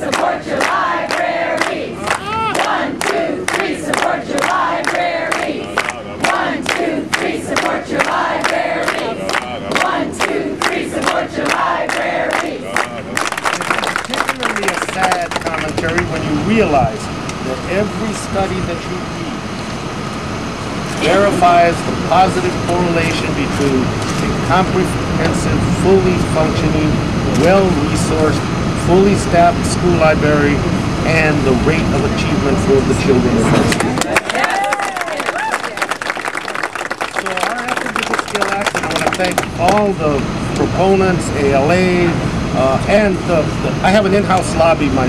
support your libraries. One, two, three, support your libraries. One, two, three, support your libraries. One, two, three, support your libraries. particularly a sad commentary when you realize that every study that you read verifies the positive correlation between a comprehensive, fully functioning, well-resourced, fully staffed school library and the rate of achievement for the children in our school. So our the Skill Act, and I want to thank all the proponents, ALA, uh, and the, the, I have an in-house lobby. My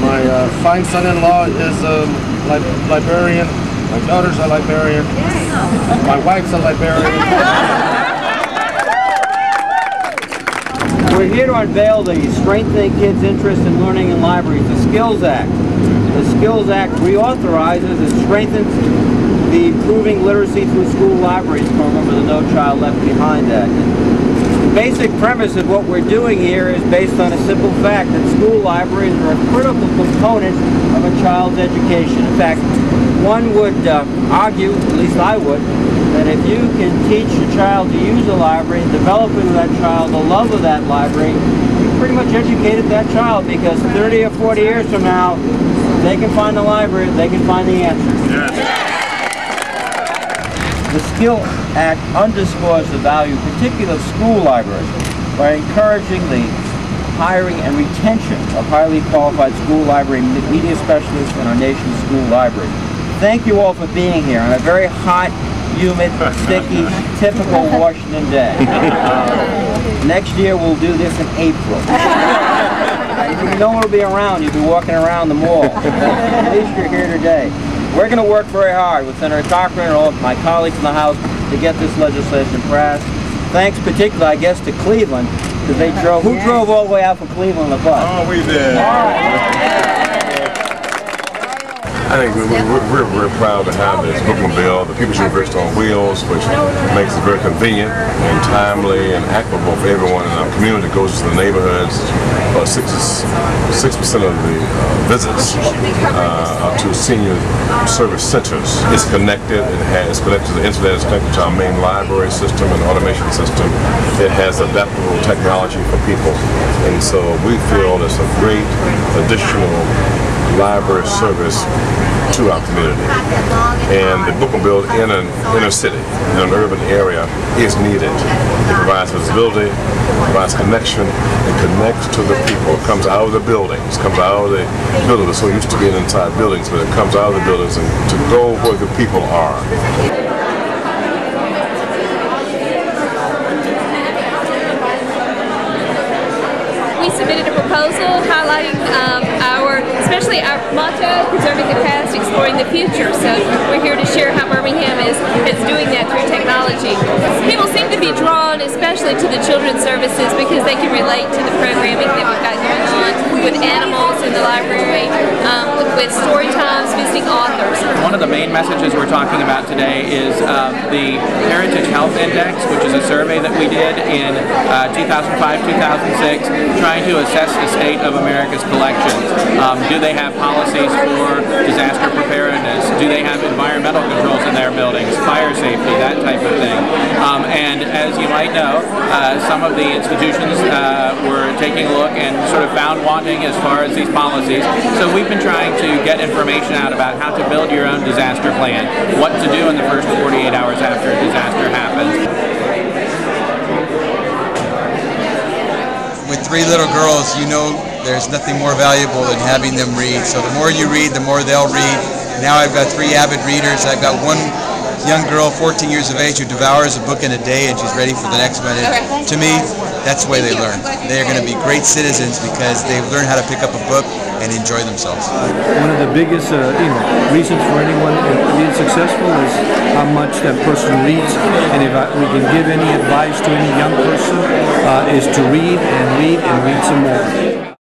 my uh, fine son-in-law is a li- librarian. My daughter's a librarian. My wife's a librarian. We're here to unveil the Strengthening Kids' Interest in Learning in Libraries, the Skills Act. The Skills Act reauthorizes and strengthens the Improving Literacy Through School Libraries program with the No Child Left Behind Act. The basic premise of what we're doing here is based on a simple fact that school libraries are a critical component of a child's education. In fact, one would uh, argue, at least I would, that if you can teach a child to use a library and develop in that child the love of that library, you pretty much educated that child because 30 or 40 years from now, they can find the library, they can find the answers. The Skill Act underscores the value, particularly of school libraries, by encouraging the hiring and retention of highly qualified school library media specialists in our nation's school libraries. Thank you all for being here on a very hot, humid, sticky, typical Washington day. Uh, next year we'll do this in April. If you know one will be around. You'll be walking around the mall. At least you're here today. We're going to work very hard with Senator Cochran and all of my colleagues in the House to get this legislation passed. Thanks particularly, I guess, to Cleveland, because they drove, who drove all the way out from Cleveland on the bus? Oh, we did. I think we- we- we're, proud to have this bookmobile, the People's University on Wheels, which makes it very convenient and timely and equitable for everyone in our community. It goes to the neighborhoods. About six percent of the uh, visits uh, are to senior service centers. It's connected. It has it's connected to the internet. It's connected to our main library system and automation system. It has adaptable technology for people, and so we feel it's a great additional library service to our community. And the bookmobile in an inner city, in an urban area, is needed. It provides visibility, provides connection, it connects to the people. It comes out of the buildings, comes out of the buildings. We're so used to being inside buildings, but it comes out of the buildings and to go where the people are. we submitted a proposal highlighting um, our, especially our motto, preserving the past, exploring the future. So we're here to share how Birmingham is, is doing that through technology. People seem to be drawn especially to the children's services because they can relate to the programming that we've got going on with animals in the library, um, with authors. One of the main messages we're talking about today is um, the Heritage Health Index, which is a survey that we did in uh, 2005-2006, trying to assess the state of America's collections. Um, do they have policies for disaster preparedness? Do they have environmental controls in their buildings, fire safety, that type of thing? Um, and as you might know, uh, some of the institutions uh, were taking a look and sort of found wanting as far as these policies. So we've been trying to get information out about how to build your own disaster plan, what to do in the first 48 hours after a disaster happens. with three little girls, you know there's nothing more valuable than having them read. So the more you read, the more they'll read. Now I've got three avid readers. I've got one young girl, 14 years of age, who devours a book in a day and she's ready for the next one. And to me, that's the way they learn. They're going to be great citizens because they've learned how to pick up a book and enjoy themselves. One of the biggest, uh, you know, reasons for anyone being successful is how much that person reads. And if I, we can give any advice to any young person, uh, is to read and read and read some more.